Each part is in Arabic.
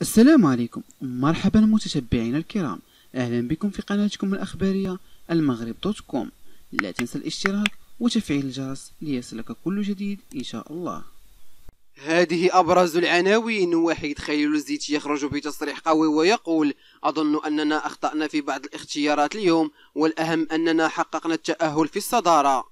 السلام عليكم. مرحبا متتبعينا الكرام. أهلا بكم في قناتكم الأخبارية المغرب dot com. لا تنسى الاشتراك وتفعيل الجرس ليصلك كل جديد إن شاء الله. هذه أبرز العناوين. وحيد خليلوزيتش يخرج بتصريح قوي ويقول أظن أننا أخطأنا في بعض الاختيارات اليوم والأهم أننا حققنا التأهل في الصدارة.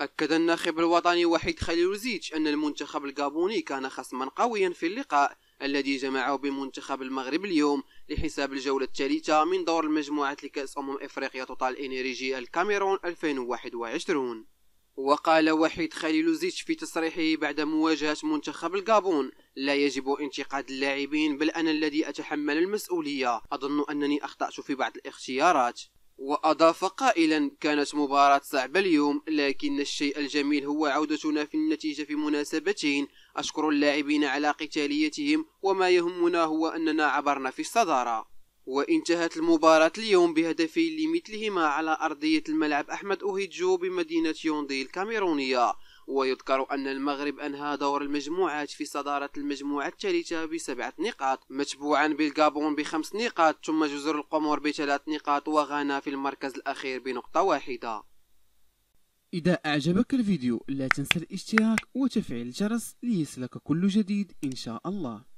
أكد الناخب الوطني وحيد خليلوزيتش أن المنتخب الجابوني كان خصما قويا في اللقاء الذي جمعه بمنتخب المغرب اليوم لحساب الجولة الثالثة من دور المجموعة لكأس أمم إفريقيا توتال إنرجي الكاميرون 2021 وقال وحيد خليلوزيتش في تصريحه بعد مواجهة منتخب الجابون لا يجب انتقاد اللاعبين بل أنا الذي أتحمل المسؤولية. أظن أنني أخطأت في بعض الاختيارات. وأضاف قائلا كانت مباراة صعبة اليوم لكن الشيء الجميل هو عودتنا في النتيجة في مناسبتين. أشكر اللاعبين على قتاليتهم وما يهمنا هو أننا عبرنا في الصدارة. وانتهت المباراة اليوم بهدفين لمثلهما على أرضية الملعب أحمد أوهيجو بمدينة يوندي الكاميرونية. ويذكر أن المغرب أنهى دور المجموعات في صدارة المجموعة الثالثة بسبعة نقاط متبوعا بالغابون بخمس نقاط ثم جزر القمر بثلاث نقاط وغانا في المركز الأخير بنقطة واحدة. إذا أعجبك الفيديو لا تنسى الاشتراك وتفعيل الجرس ليصلك كل جديد إن شاء الله.